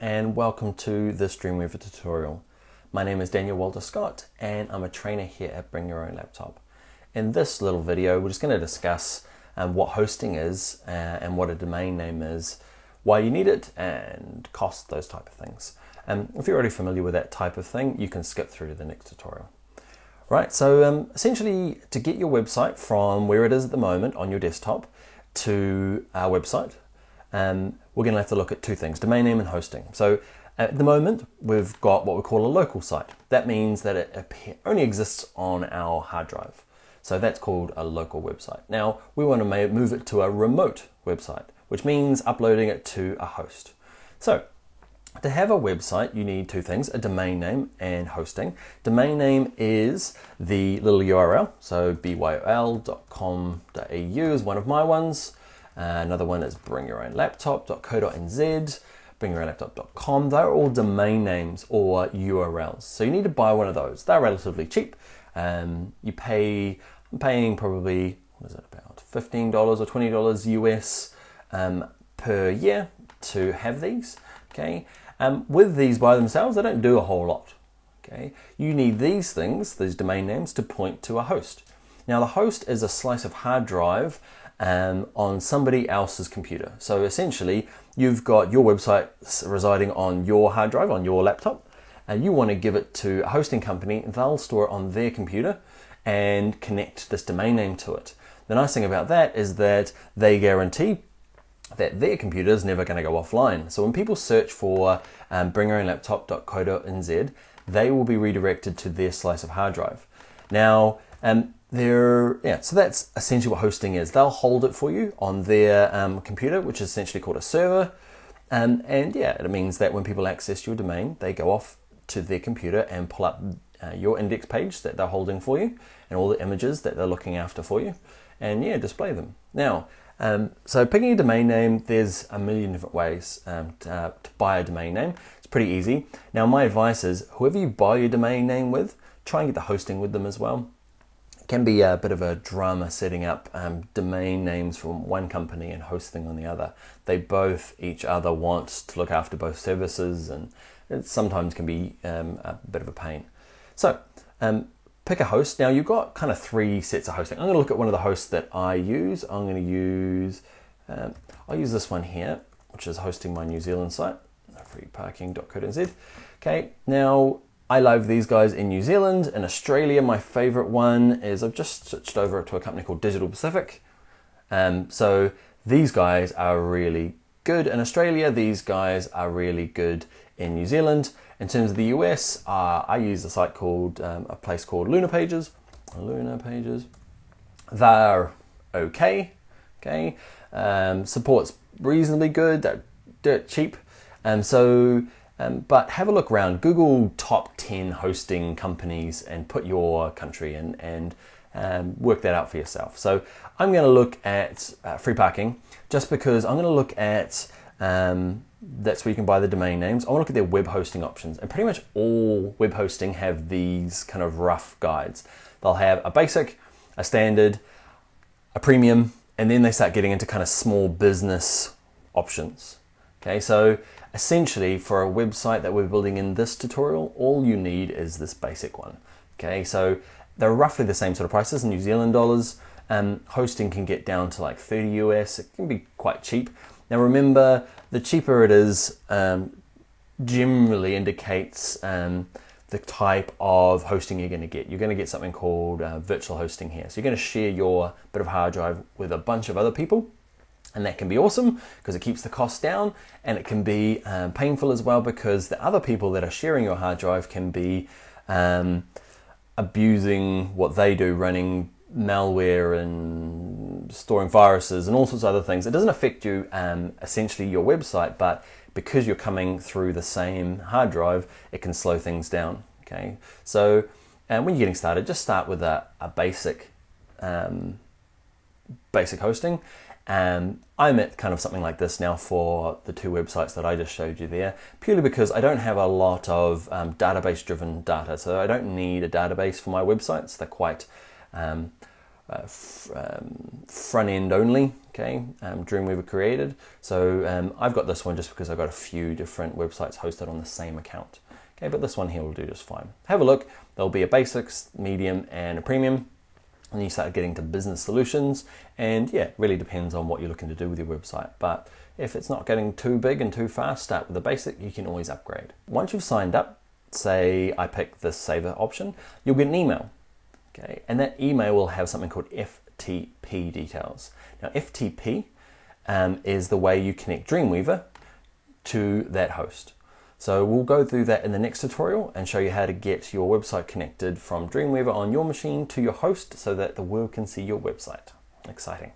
and welcome to this Dreamweaver tutorial. My name is Daniel Walter Scott and I'm a trainer here at Bring Your Own Laptop. In this little video we're just going to discuss um, what hosting is uh, and what a domain name is, why you need it and cost, those type of things. Um, if you're already familiar with that type of thing you can skip through to the next tutorial. Right, so um, essentially to get your website from where it is at the moment on your desktop to our website, um, we're going to have to look at two things, domain name and hosting. So at the moment, we've got what we call a local site. That means that it only exists on our hard drive. So that's called a local website. Now, we want to move it to a remote website, which means uploading it to a host. So to have a website, you need two things, a domain name and hosting. Domain name is the little URL, so byol.com.au is one of my ones. Uh, another one is bringyourownlaptop.co.nz, bringyourownlaptop.com. They're all domain names or URLs. So you need to buy one of those. They're relatively cheap. Um, you pay, I'm paying probably, what is it about, $15 or $20 US um, per year to have these. Okay. Um, with these by themselves, they don't do a whole lot. Okay. You need these things, these domain names, to point to a host. Now the host is a slice of hard drive um, on somebody else's computer. So essentially, you've got your website residing on your hard drive, on your laptop, and you want to give it to a hosting company. They'll store it on their computer and connect this domain name to it. The nice thing about that is that they guarantee that their computer is never going to go offline. So when people search for um, they will be redirected to their slice of hard drive. Now, um, they're, yeah, so that's essentially what hosting is. They'll hold it for you on their um, computer, which is essentially called a server. Um, and yeah, it means that when people access your domain, they go off to their computer and pull up uh, your index page that they're holding for you and all the images that they're looking after for you and yeah, display them. Now, um, so picking a domain name, there's a million different ways um, to, uh, to buy a domain name. It's pretty easy. Now, my advice is whoever you buy your domain name with, try and get the hosting with them as well can be a bit of a drama setting up um, domain names from one company and hosting on the other. They both each other want to look after both services, and it sometimes can be um, a bit of a pain. So um, pick a host. Now you've got kind of three sets of hosting. I'm going to look at one of the hosts that I use. I'm going to use um, I'll use this one here, which is hosting my New Zealand site, freeparking.co.nz. Okay, now I love these guys in New Zealand. In Australia, my favorite one is I've just switched over to a company called Digital Pacific. Um, so these guys are really good in Australia. These guys are really good in New Zealand. In terms of the US, uh, I use a site called um, a place called Lunar Pages. Lunar Pages. They're okay. Okay. Um, support's reasonably good. They're dirt cheap. And um, so um, but have a look around, Google top 10 hosting companies and put your country in and um, work that out for yourself. So I'm going to look at uh, free parking just because I'm going to look at um, that's where you can buy the domain names. I want to look at their web hosting options, and pretty much all web hosting have these kind of rough guides. They'll have a basic, a standard, a premium, and then they start getting into kind of small business options. Okay, so essentially for a website that we're building in this tutorial, all you need is this basic one. Okay, so they're roughly the same sort of prices in New Zealand dollars. Um, hosting can get down to like 30 US. It can be quite cheap. Now remember, the cheaper it is, um, generally indicates um, the type of hosting you're going to get. You're going to get something called uh, virtual hosting here. So you're going to share your bit of hard drive with a bunch of other people and that can be awesome because it keeps the cost down and it can be um, painful as well because the other people that are sharing your hard drive can be um, abusing what they do running malware and storing viruses and all sorts of other things. It doesn't affect you um, essentially your website but because you're coming through the same hard drive it can slow things down okay? So and when you're getting started just start with a, a basic um, basic hosting and I'm at kind of something like this now for the two websites that I just showed you there, purely because I don't have a lot of um, database driven data. So I don't need a database for my websites. They're quite um, uh, um, front end only, okay, um, Dreamweaver created. So um, I've got this one just because I've got a few different websites hosted on the same account. Okay, but this one here will do just fine. Have a look. There'll be a basics, medium, and a premium. And you start getting to business solutions. And yeah, it really depends on what you're looking to do with your website. But if it's not getting too big and too fast, start with the basic. You can always upgrade. Once you've signed up, say I pick the saver option, you'll get an email. Okay, and that email will have something called FTP details. Now, FTP um, is the way you connect Dreamweaver to that host. So we'll go through that in the next tutorial and show you how to get your website connected from Dreamweaver on your machine to your host so that the world can see your website. Exciting.